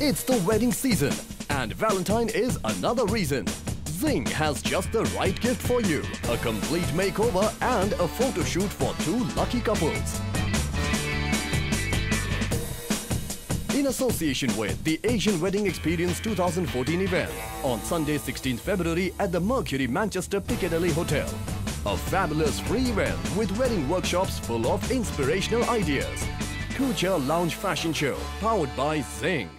It's the wedding season, and Valentine is another reason. Zing has just the right gift for you a complete makeover and a photo shoot for two lucky couples. In association with the Asian Wedding Experience 2014 event on Sunday 16th February at the Mercure Manchester Piccadilly Hotel. A fabulous free event with wedding workshops full of inspirational ideas. Couture Lounge Fashion Show powered by Zing.